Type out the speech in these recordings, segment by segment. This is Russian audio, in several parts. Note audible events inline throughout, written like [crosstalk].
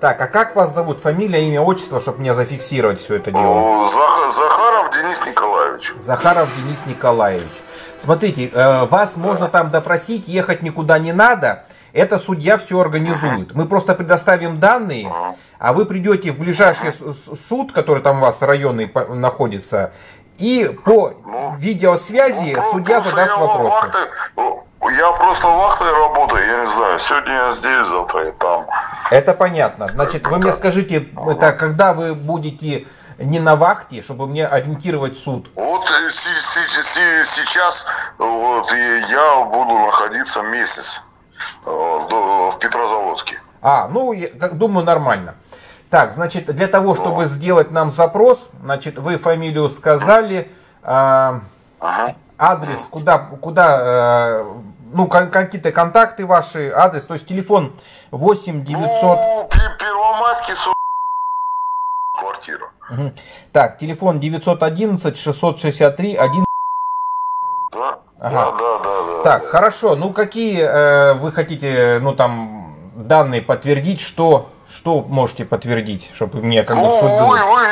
Так, а как вас зовут? Фамилия, имя, отчество, чтобы мне зафиксировать все это дело? Зах- Захаров Денис Николаевич. Захаров Денис Николаевич. Смотрите, э, вас можно там допросить, ехать никуда не надо. Это судья все организует. Мы просто предоставим данные, а вы придете в ближайший суд, который там у вас районный находится, и по Ну, видеосвязи Ну, судья просто задаст я вопросы. вахты- я просто вахтой работаю, я не знаю. Сегодня я здесь, завтра я там. Это понятно. Значит, вы мне скажите, это когда вы будете не на вахте, чтобы мне ориентировать суд? Вот э, сейчас вот, я буду находиться месяц э, в Петрозаводске. А, ну, я думаю, нормально. Так, значит, для того, чтобы сделать нам запрос, значит, вы фамилию сказали, Ага. адрес, куда, куда, э, ну, ка- какие-то контакты ваши, адрес, то есть телефон 8 900, Ну, Пе- Первомайский, квартира. Мгм. так, телефон 911 663 1. Да? Ага. Да, да, да, да. Так, хорошо, ну, какие э, вы хотите, ну, там, данные подтвердить, что, что можете подтвердить, чтобы мне как бы Ну, вы, вы,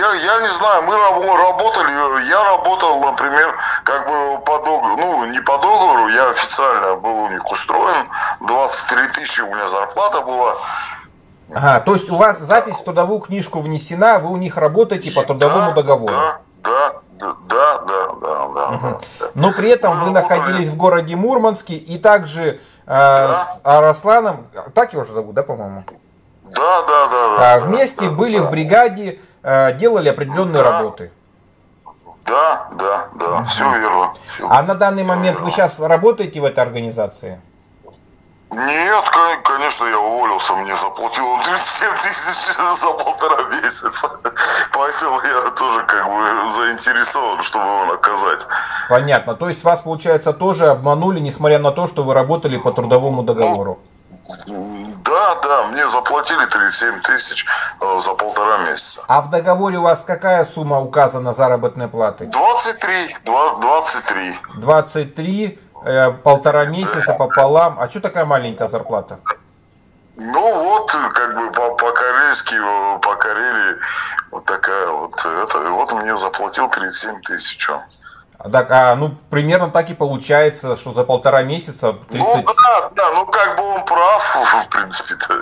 я, я не знаю, мы раб- работали, я работал, например, как бы по договору, ну, не по договору, я официально был у них устроен, 23 тысячи у меня зарплата была. Ага, то есть у вас запись в трудовую книжку внесена, вы у них работаете по трудовому Да, договору. Да, да. Но при этом вы находились в городе Мурманске и также э, с Арасланом, так его же зовут, да, по-моему? Да, да, да, А, вместе да, были да. в бригаде, э, делали определенные Да. работы. Да, да, да, все верно. А на данный момент вы сейчас работаете в этой организации? Нет, кон- конечно, я уволился, мне заплатил он 37 тысяч [laughs] за полтора месяца. Поэтому я тоже как бы заинтересован, чтобы его наказать. Понятно. То есть вас, получается, тоже обманули, несмотря на то, что вы работали по трудовому договору. Да, да, мне заплатили 37 тысяч э, за полтора месяца. А в договоре у вас какая сумма указана заработной платы? 23, два- 23. 23, э, полтора месяца пополам. А что такая маленькая зарплата? Ну вот, как бы по- по-корейски, э, по Карелии, вот такая вот, это, и вот мне заплатил 37 тысяч. он. А Так, а, ну, примерно так и получается, что за полтора месяца 30... Ну да, да, ну как бы он прав, [laughs] в принципе-то.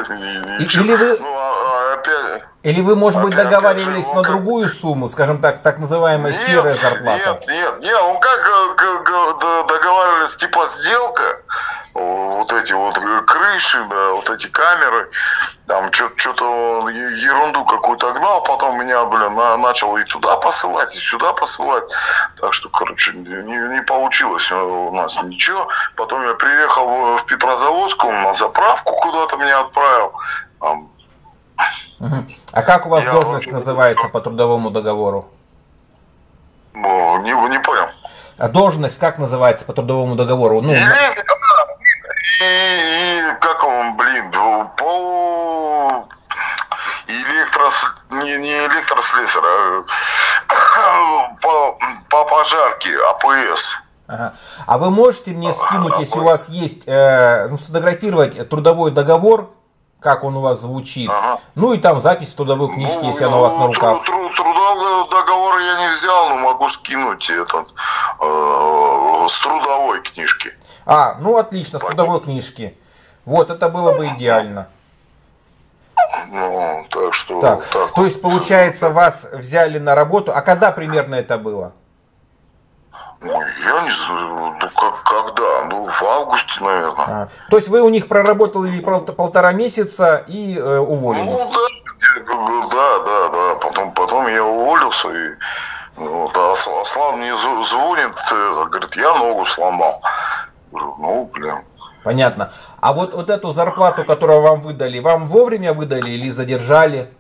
ничего. или вы- Ну, а- а опять... Или вы, может быть, Опять- опять договаривались же, на он как- другую сумму, скажем так, так называемая Нет, серая зарплата? Нет, нет, нет, он как э, договаривались, типа сделка, вот эти вот э, крыши, да, вот эти камеры, там что-то ерунду какую-то гнал, потом меня, блин, на- начал и туда посылать, и сюда посылать. Так что, короче, не, не получилось у нас ничего. Потом я приехал в- Петрозаводск, на заправку куда-то меня отправил. А как у вас Я должность вот- называется по трудовому договору? ну, не, не понял. А должность как называется по трудовому договору? Ну, И, на- и, и как он, блин, по электрос... Не, не электрослесарь, а [coughs] по, по пожарке, АПС. ага. а вы можете мне скинуть, если у вас есть, э, ну, сфотографировать трудовой договор, как он у вас звучит, Ага. ну и там запись трудовой книжки, если она у вас на ну, руках. тру- тру- трудовой договор я не взял, но могу скинуть этот э, с трудовой книжки. А, ну отлично, с трудовой книжки. Вот, это было бы идеально. Ну, так что Так, так то есть, получается, вас взяли на работу. А когда примерно это было? Ну, я не знаю, ну как, когда? Ну, в августе, наверное. А, то есть вы у них проработали пол- полтора месяца и э, уволились. Ну да, да, да, да. Потом, потом я уволился и ну, вот, а Ас- Аслан мне зв- звонит, э, говорит, я ногу сломал. Говорю, ну, блин. Понятно. А вот, вот эту зарплату, которую вам выдали, вам вовремя выдали или задержали?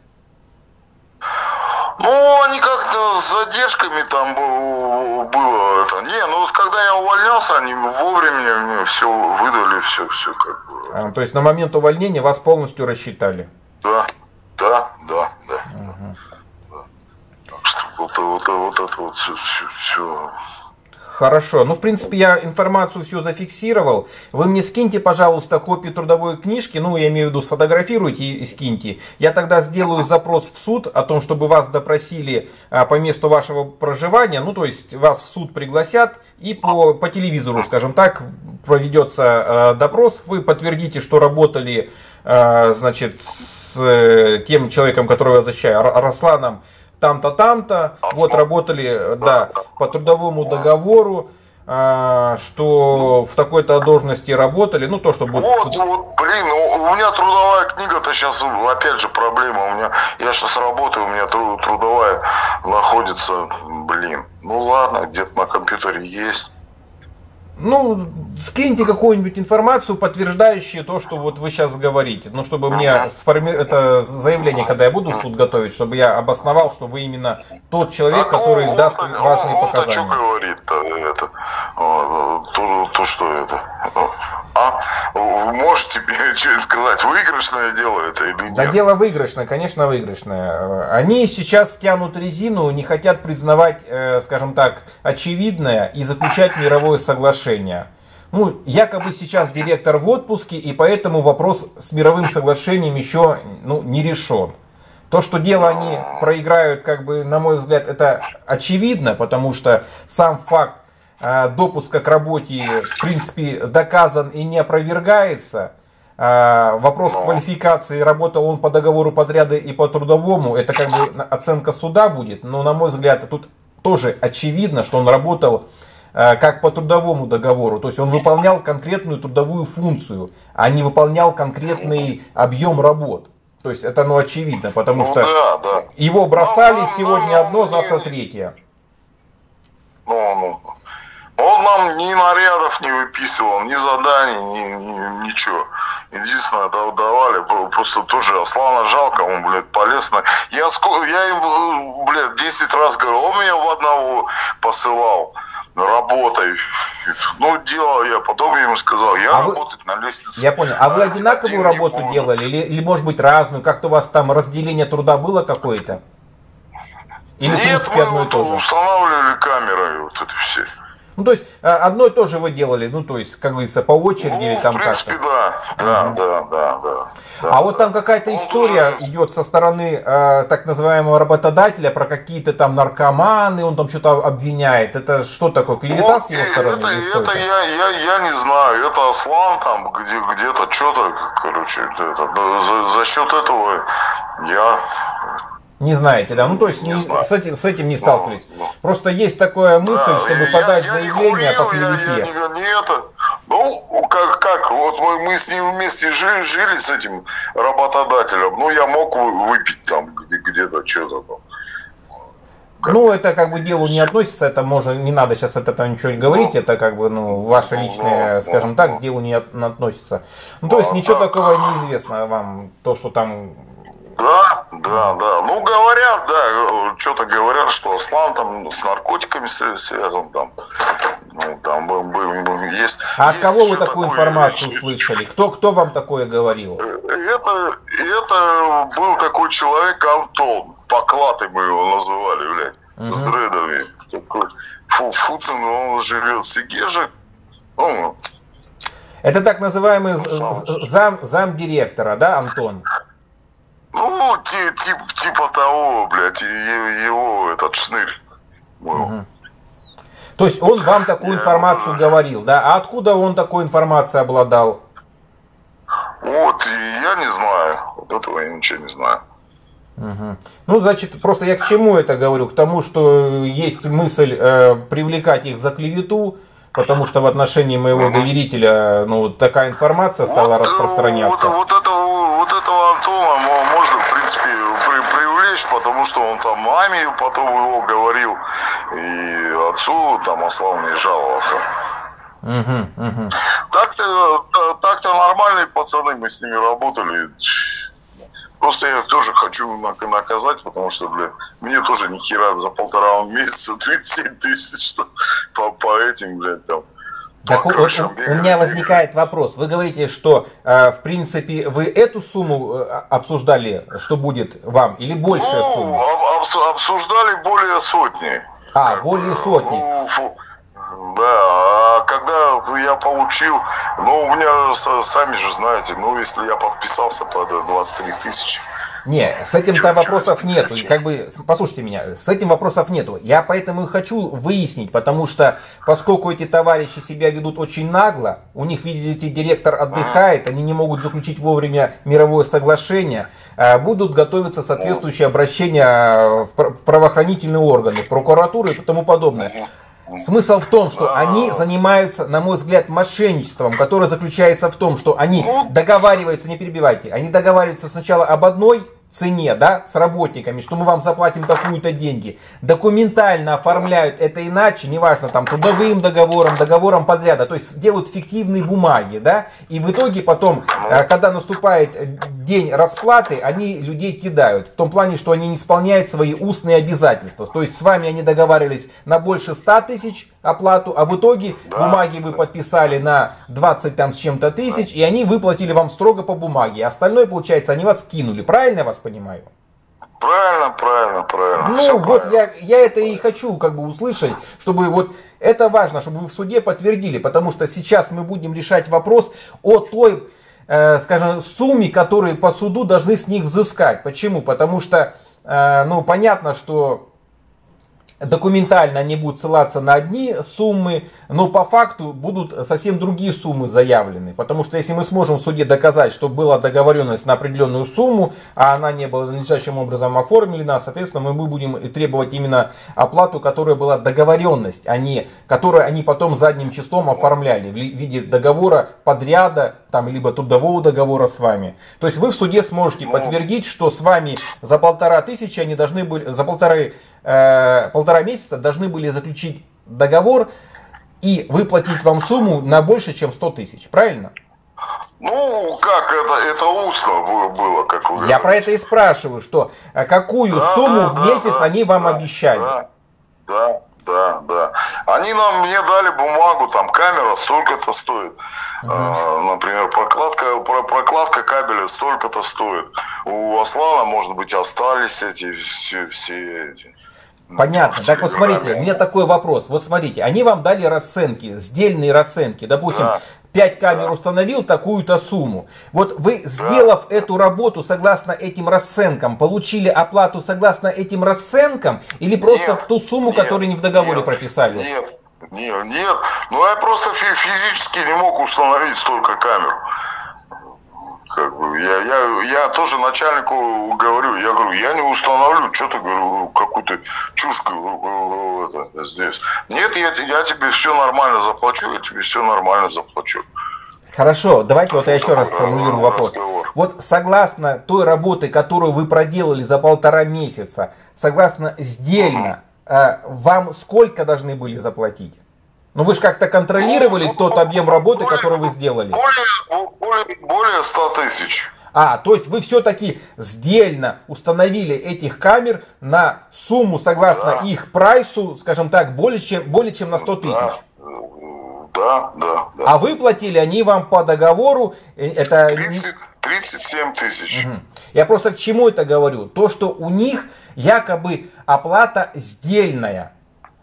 Ну, они как-то с задержками там было это. Не, ну вот когда я увольнялся, они вовремя мне все выдали, все, все как бы. А, то есть на момент увольнения вас полностью рассчитали. Да, да, да, да. Да. Так что вот, вот, вот это вот все, все, все. Хорошо. Ну, в принципе, я информацию всю зафиксировал. Вы мне скиньте, пожалуйста, копию трудовой книжки. Ну, я имею в виду, сфотографируйте и скиньте. Я тогда сделаю запрос в суд о том, чтобы вас допросили а, по месту вашего проживания. Ну, то есть, вас в суд пригласят и по, по телевизору, скажем так, проведется а, допрос. Вы подтвердите, что работали, а, значит, с э, тем человеком, которого я защищаю, Росланом там-то, там-то, вот работали, да, по трудовому договору, а, что в такой-то должности работали, ну то, что будет... Вот, вот, блин, у, меня трудовая книга-то сейчас, опять же, проблема, у меня, я сейчас работаю, у меня труд, трудовая находится, блин, ну ладно, где-то на компьютере есть. Ну, скиньте какую-нибудь информацию, подтверждающую то, что вот вы сейчас говорите. Ну, чтобы мне сформи... это заявление, когда я буду в суд готовить, чтобы я обосновал, что вы именно тот человек, так, который он, даст он, важные он, показания. Он что говорит-то это? То, то, что это? А? Вы можете мне [laughs] что сказать, выигрышное дело это или нет? Да дело выигрышное, конечно выигрышное. Они сейчас тянут резину, не хотят признавать, э, скажем так, очевидное и заключать мировое соглашение. Ну, якобы сейчас директор в отпуске, и поэтому вопрос с мировым соглашением еще ну, не решен. То, что дело они проиграют, как бы, на мой взгляд, это очевидно, потому что сам факт допуска к работе, в принципе, доказан и не опровергается. Э, вопрос квалификации, работал он по договору подряда и по трудовому, это как бы оценка суда будет, но на мой взгляд тут тоже очевидно, что он работал э, как по трудовому договору, то есть он выполнял конкретную трудовую функцию, а не выполнял конкретный объем работ. То есть это ну очевидно, потому ну, что да, да. его бросали сегодня одно, завтра третье. Ну, ну, он нам ни нарядов не выписывал, ни заданий, ни, ни, ничего. Единственное, давали, просто тоже Аслана жалко, он, блядь, полез на... Я, я им, блядь, 10 раз говорил, он меня в одного посылал работай. Ну, делал я, потом я ему сказал, я а работать вы... на лестнице. Я понял. А вы одинаковую работу делали или, или, может быть, разную? Как-то у вас там разделение труда было какое-то? Или, Нет, принципе, мы вот устанавливали камеры, вот это все. Ну, то есть, а, одно и то же вы делали, ну, то есть, как говорится, по очереди ну, или там как-то? в принципе, да, да, угу. да, да, да. Да, а вот там какая-то история тоже... идет со стороны э, так называемого работодателя про какие-то там наркоманы, он там что-то обвиняет. Это что такое, клевета вот, с его стороны? Это, это, это я, я, я не знаю, это Аслан там где, где-то что-то, короче, это, за, за счет этого я не знаете, да? Ну, то есть не, с, этим, с этим не сталкивались. Ну, ну. Просто есть такая мысль, да, чтобы я, подать я заявление о клевете. Я, я, не, не это. Ну, как, как, вот мы, мы с ним вместе жили, жили с этим работодателем. Ну, я мог выпить там где-то что-то там. Ну, это как бы делу не относится, это можно, не надо сейчас от этого ничего не говорить, ну, это как бы, ну, ваше личное, скажем так, к делу не относится. Ну, то есть ничего такого неизвестно вам, то, что там да, да, да. Ну, говорят, да, что-то говорят, что Аслан там с наркотиками связан, там, ну, там есть. А от кого вы такую информацию слышали? Кто, кто вам такое говорил? Это, это был такой человек Антон, Поклаты мы его называли, блядь, угу. с дредами. Такой Фу, Фуцин, он живет в Сигеже. Ну, это так называемый зам, зам директора, да, Антон? Ну, типа, типа того, блядь, его этот шнырь. Угу. То есть он вам такую информацию говорил, да? А откуда он такой информацией обладал? Вот, я не знаю. Вот этого я ничего не знаю. Угу. Ну, значит, просто я к чему это говорю? К тому, что есть мысль э, привлекать их за клевету, потому что в отношении моего доверителя ну, такая информация стала вот, распространяться. Вот, вот, это, вот этого Антона можно, в принципе, при, привлечь, потому что он там маме потом его говорил, и отцу там Аслан не жаловался. Угу. Так-то, так-то нормальные пацаны, мы с ними работали. Просто я тоже хочу наказать, потому что, бля, мне тоже ни хера за полтора месяца [laughs] 37 тысяч по, по этим, блядь, там. Так у, у, у меня возникает вопрос. Вы говорите, что э, в принципе вы эту сумму э, обсуждали, что будет вам, или большая ну, сумма? Об, обсуждали более сотни. А, более сотни. Ну, Да, а когда я получил, ну, у меня, сами же знаете, ну, если я подписался под 23 тысячи, не, с этим-то вопросов нету. Как бы, послушайте меня, с этим вопросов нету. Я поэтому и хочу выяснить, потому что поскольку эти товарищи себя ведут очень нагло, у них, видите, директор отдыхает, они не могут заключить вовремя мировое соглашение, а будут готовиться соответствующие обращения в правоохранительные органы, в прокуратуру и тому подобное. Смысл в том, что они занимаются, на мой взгляд, мошенничеством, которое заключается в том, что они ну, договариваются, не перебивайте, они договариваются сначала об одной цене, да, с работниками, что мы вам заплатим такую-то деньги. Документально оформляют это иначе, неважно, там, трудовым договором, договором подряда, то есть делают фиктивные бумаги, да, и в итоге потом, э, когда наступает день расплаты, они людей кидают, в том плане, что они не исполняют свои устные обязательства, то есть с вами они договаривались на больше 100 тысяч оплату, а в итоге бумаги вы подписали на 20 там с чем-то тысяч, и они выплатили вам строго по бумаге, остальное, получается, они вас кинули, правильно я вас понимаю? Правильно, правильно, правильно. Ну Все вот правильно. Я, я это и хочу как бы услышать, чтобы вот это важно, чтобы вы в суде подтвердили, потому что сейчас мы будем решать вопрос о той, э, скажем, сумме, которую по суду должны с них взыскать. Почему? Потому что, э, ну понятно, что документально они будут ссылаться на одни суммы, но по факту будут совсем другие суммы заявлены. Потому что если мы сможем в суде доказать, что была договоренность на определенную сумму, а она не была надлежащим образом оформлена, соответственно, мы будем требовать именно оплату, которая была договоренность, а не которую они потом задним числом оформляли в виде договора подряда, там, либо трудового договора с вами. То есть вы в суде сможете ну. подтвердить, что с вами за полтора тысячи они должны были, за полторы э, полтора месяца должны были заключить договор и выплатить вам сумму на больше, чем 100 тысяч, правильно? Ну, как это, это устно было, как вы Я про это и спрашиваю, что э, какую да, сумму да, в месяц да, они вам да, обещали? Да, да, да, да. Они нам мне дали бумагу, там камера столько-то стоит. Угу. А, например, прокладка, прокладка кабеля столько-то стоит. У Аслана, может быть, остались эти все, все эти Понятно. Так вот смотрите, у меня такой вопрос. Вот смотрите, они вам дали расценки, сдельные расценки. Допустим, да. 5 камер да. установил такую-то сумму. Вот вы, сделав да. эту работу согласно этим расценкам, получили оплату согласно этим расценкам или просто нет, ту сумму, нет, которую не в договоре нет, прописали? Нет, нет, нет. Ну я просто физически не мог установить столько камер. Как бы, я, я, я тоже начальнику говорю, я говорю, я не установлю, что ты говорю, какую-то чушь это, здесь. Нет, я, я тебе все нормально заплачу, я тебе все нормально заплачу. Хорошо, давайте вот я еще раз сформулирую вопрос. Вот согласно той работы, которую вы проделали за полтора месяца, согласно сдельно, угу. вам сколько должны были заплатить? Ну вы же как-то контролировали ну, тот объем работы, более, который вы сделали. Более, более, более 100 тысяч. А, то есть вы все-таки сдельно установили этих камер на сумму, согласно да. их прайсу, скажем так, более чем, более чем на 100 тысяч. Да. Да, да, да. А выплатили они вам по договору, э, это... 30, 37 тысяч. Угу. Я просто к чему это говорю? То, что у них якобы оплата сдельная.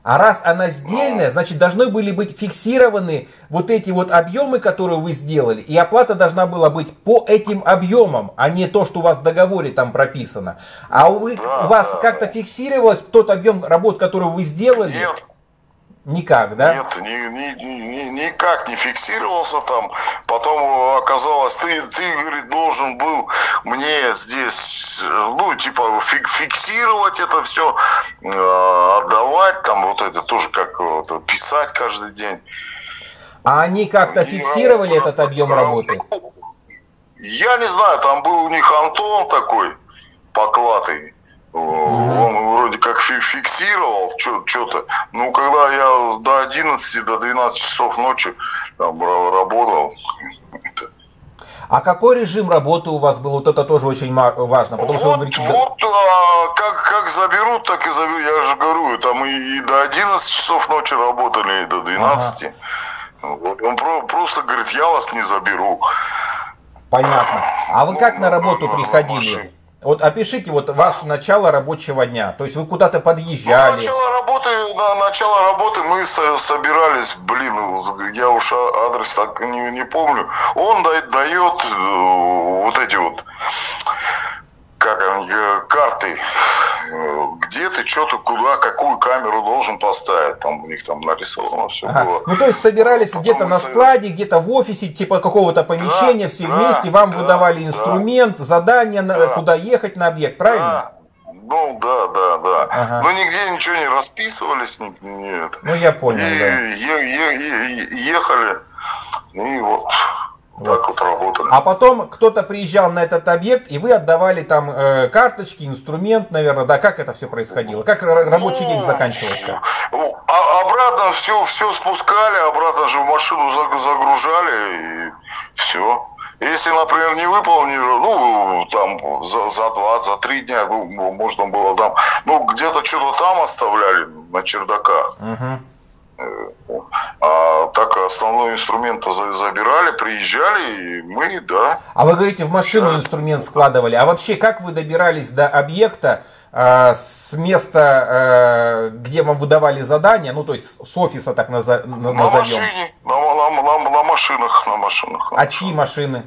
А раз она сдельная, значит должны были быть фиксированы вот эти вот объемы, которые вы сделали. И оплата должна была быть по этим объемам, а не то, что у вас в договоре там прописано. А у, да, вас да, как-то да. фиксировалось тот объем работ, который вы сделали? Нет. Никак, да? Нет, ни, ни, ни, никак не фиксировался там. Потом оказалось, ты, ты, говорит, должен был мне здесь, ну, типа, фик, фиксировать это все, э, отдавать, там, вот это тоже как вот, писать каждый день. А они как-то фиксировали и, этот объем работы? Я не знаю, там был у них Антон такой, поклатый. Он вроде как фиксировал что-то. Ну, когда я до 11, до 12 часов ночи там работал. А какой режим работы у вас был? Вот это тоже очень важно. Потому вот, что вы говорите, вот а, как, как заберут, так и заберут. Я же говорю, там и, и до 11 часов ночи работали, и до 12. Ага. Вот, он про, просто говорит, я вас не заберу. Понятно. А вы как на работу приходили? Вот опишите вот ваше начало рабочего дня. То есть вы куда-то подъезжали. Ну, начало работы, на начало работы мы со, собирались, блин, я уж адрес так не, не помню. Он дает, дает э, вот эти вот как э, карты, э, где ты, что ты, куда, какую камеру должен поставить. Там у них там нарисовано все ага. было. Ну, то есть собирались где-то на складе, где-то в офисе, типа какого-то помещения, да, все да, вместе, вам да, выдавали инструмент, да, задание, да, куда ехать на объект, правильно? Да. Ну да, да, да. Ага. Но нигде ничего не расписывались, нет. Ну я понял. И, да. е- е- е- ехали, и вот так вот работали. А потом кто-то приезжал на этот объект, и вы отдавали там э, карточки, инструмент, наверное, да, как это все происходило? Как рабочий ну, день заканчивался? Ну, а обратно все, все спускали, обратно же в машину загружали, и все. Если, например, не выполнили, ну, там, за, за два, за три дня, ну, можно было там, ну, где-то что-то там оставляли на чердаках. Угу. А так основной инструмент забирали, приезжали, и мы, да. А вы говорите, в машину да. инструмент складывали. А вообще, как вы добирались до объекта э, с места, э, где вам выдавали задания, ну то есть с офиса так назовем? На машине, на, на, на, на машинах, на машинах. А чьи машины?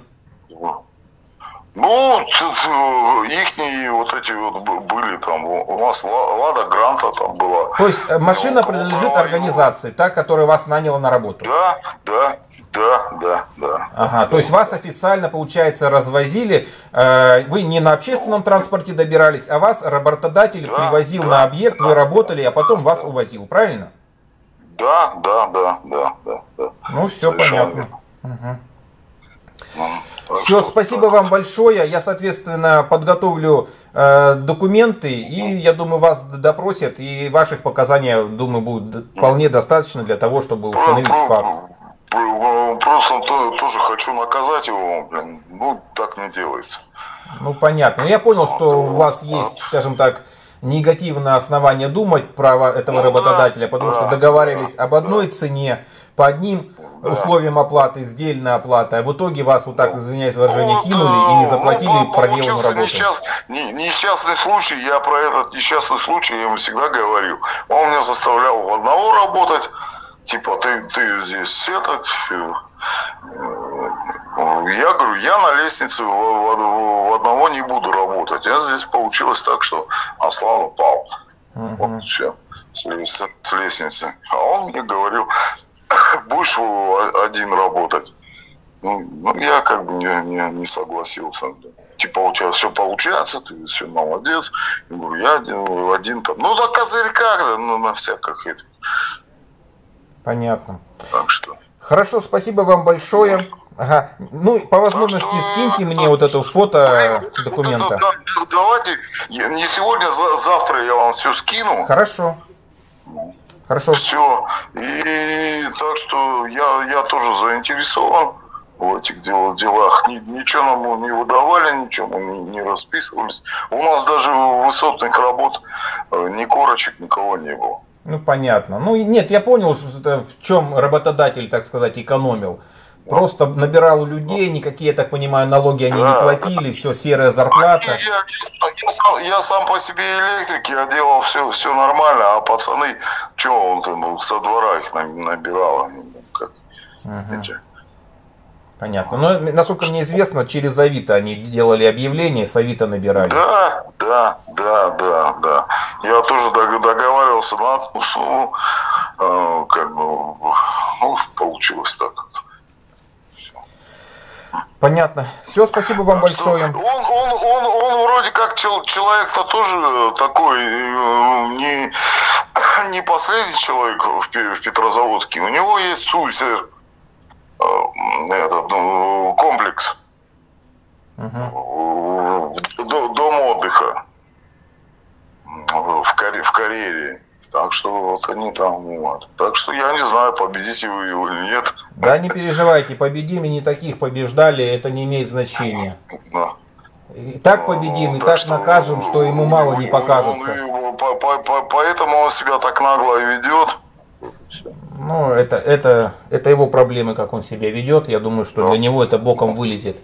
Ну, ихние вот эти вот были там, у нас Лада Гранта там была. То есть э, машина принадлежит организации, та, которая вас наняла на работу? Да, да, да, да, да. Ага, то есть вас официально, получается, развозили, э, вы не на общественном транспорте добирались, а вас работодатель да, привозил да, на объект, да, вы работали, а потом вас увозил, правильно? Да, да, да, да, да. Ну, все понятно. Угу. Все, спасибо вам большое. Я, соответственно, подготовлю э, документы, и я думаю, вас допросят, и ваших показаний, думаю, будет вполне достаточно для того, чтобы установить факт. Просто тоже хочу наказать его, блин, ну так не делается. Ну понятно. Я понял, что у вас есть, скажем так, негативное основание думать про этого ну, работодателя, потому да, что договаривались да, об одной да. цене, по одним да. условиям оплаты, сдельная оплата, а в итоге вас вот так, извиняюсь, выражение, вот, кинули и не заплатили ну, проделанную работу. Несчаст, не, несчастный случай, я про этот несчастный случай я ему всегда говорил. Он меня заставлял в одного работать, типа ты, ты здесь этот, э, я говорю, я на лестнице в, в, в одного не буду работать. А здесь получилось так, что Аслан упал. Uh-huh. Вот все, с, с лестницы. А он мне говорил, [coughs] будешь один работать. Ну, ну я как бы не, не, не согласился. Типа у тебя все получается, ты все молодец. Я говорю, я один, один там. Ну на козырьках, ну на всяких этих. Понятно. Так что. Хорошо, спасибо вам большое. Ага. Ну, по возможности что, скиньте мне вот это фото документа. Да, да, давайте, не сегодня, завтра я вам все скину. Хорошо. Хорошо. Все. И так что я, я тоже заинтересован в этих дел, делах. Ничего нам не выдавали, ничего мы не, не расписывались. У нас даже высотных работ э, ни корочек, никого не было. Ну, понятно. Ну, нет, я понял, что в чем работодатель, так сказать, экономил. Просто набирал людей, никакие, я так понимаю, налоги они да, не платили, да. все, серая зарплата. Я, я, сам, я сам по себе электрик, я делал все, все нормально, а пацаны, что он там ну, со двора их набирал, как угу. эти. Понятно. Но, насколько мне известно, через Авито они делали объявления, с Авито набирали. Да, да, да, да, да. Я тоже договаривался на одну сумму, э, как бы, ну, получилось так. Понятно. Все, спасибо вам так большое. Он, он, он, он вроде как человек-то тоже э, такой э, не, не последний человек в Петрозаводске. У него есть сульсер, э, этот ну, комплекс, угу. дом отдыха в, в Карелии. Так что вот они там, вот. Так что я не знаю, победите вы его или нет. Да не переживайте, победим и не таких побеждали, это не имеет значения. Да. И так победим, и так, так накажем, что ему мало не покажется. Он, по, по, по, поэтому он себя так нагло ведет. Ну, это, это, это его проблемы, как он себя ведет. Я думаю, что для него это боком вылезет.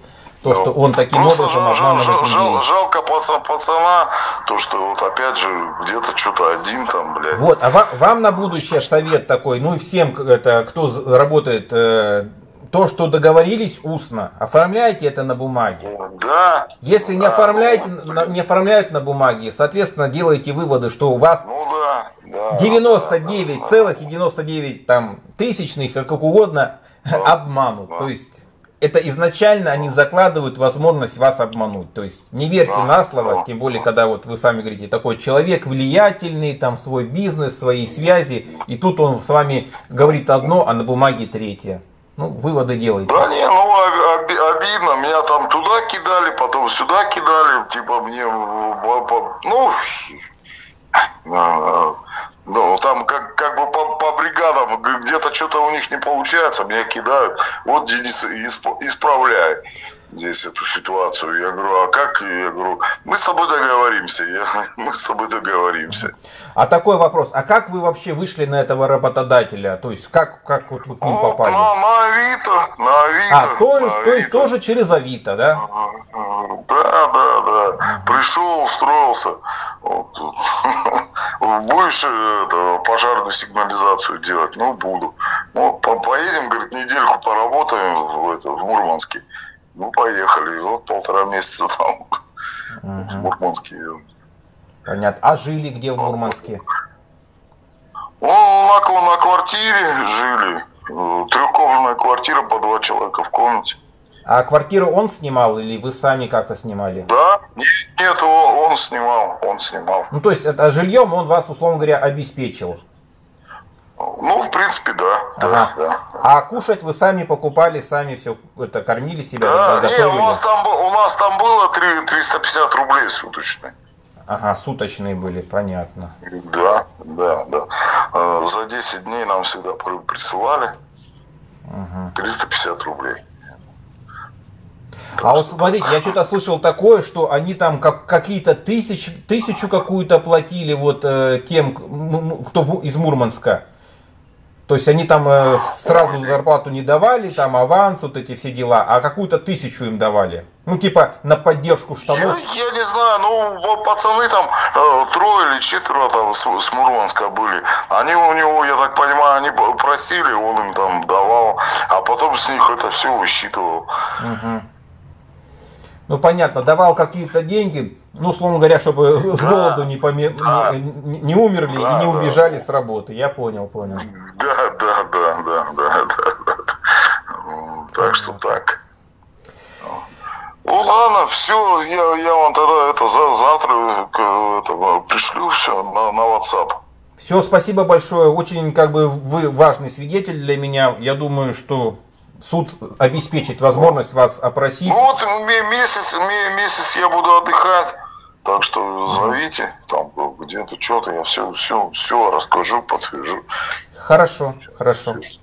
То, что он таким Просто образом жал, жал, жал, жалко пацана, пацана, то, что вот опять же где-то что-то один там, блядь. Вот, а ва- вам на будущее совет такой, ну и всем, это, кто работает, э, то, что договорились устно, оформляйте это на бумаге. Да. Если не Да, оформляете, ну, на- не оформляют на бумаге, соответственно, делаете выводы, что у вас Ну да, да. 99,99 там тысячных, как угодно, обманут. То есть это изначально они закладывают возможность вас обмануть. То есть не верьте Да, на слово, да. тем более, когда вот вы сами говорите, такой человек влиятельный, там свой бизнес, свои связи, и тут он с вами говорит одно, а на бумаге третье. Ну, выводы делайте. Да не, ну об- оби- обидно, меня там туда кидали, потом сюда кидали, типа мне, ну, э, ну там как, как бы по, по бригадам где-то что-то у них не получается, меня кидают, вот Денис, исп- исправляй здесь эту ситуацию. Я говорю, а как? Я говорю, мы с тобой договоримся, я, мы с тобой договоримся. А такой вопрос, а как вы вообще вышли на этого работодателя? То есть как, как вот вы к ним Вот попали? на, на Авито, на Авито. А, то есть, на то есть Авито. тоже через Авито, да? Да, да, да. Пришел, устроился. Вот. Будешь э, это, пожарную сигнализацию делать? Ну, буду. Ну, по- поедем, говорит, недельку поработаем в, это, в Мурманске. Ну, поехали. И вот полтора месяца [laughs] там в Мгм. Мурманске. Понятно. А жили где в Мурманске? Ну, на, на квартире жили. Э, Трехкомнатная квартира по два человека в комнате. А квартиру он снимал или вы сами как-то снимали? Да? Нет, нет, он, он снимал, он снимал. Ну, то есть, это жильем он вас, условно говоря, обеспечил. Ну, в принципе, да. Да, Ага. да. А кушать вы сами покупали, сами все это кормили себя, Да, не, готовили? у нас там, у нас там было три- 350 рублей суточные. Ага, суточные были, понятно. Да, да, да. Э, За 10 дней нам всегда при- присылали Мгм. 350 рублей. А вот смотрите, я что-то слышал такое, что они там как, какие-то тысяч, тысячу какую-то платили вот э, тем, кто в- из Мурманска. То есть они там э, сразу зарплату не давали, там аванс, вот эти все дела, а какую-то тысячу им давали. Ну, типа на поддержку Я, штанов. я не знаю, ну вот пацаны там э, трое или четверо там с, с Мурманска были. Они у него, я так понимаю, они просили, он им там давал, а потом с них это все высчитывал. Мгм. Ну, понятно, давал какие-то деньги, ну, условно говоря, чтобы [laughs] с голоду не, поме- Да. не, не- умерли Да, и не да. убежали с работы. Я понял, понял. Да, да, да, да, да, да, да. М, Так что так. Ну ладно, все, я, я вам тогда это за, завтра к- это, пришлю все на, на WhatsApp. Все, спасибо большое. Очень как бы вы важный свидетель для меня. Я думаю, что суд обеспечит возможность вас опросить. Ну вот ме- месяц, ме- месяц я буду отдыхать. Так что зовите, там где-то что-то, я все, все, все расскажу, подтвержу. Хорошо, хорошо. Всё.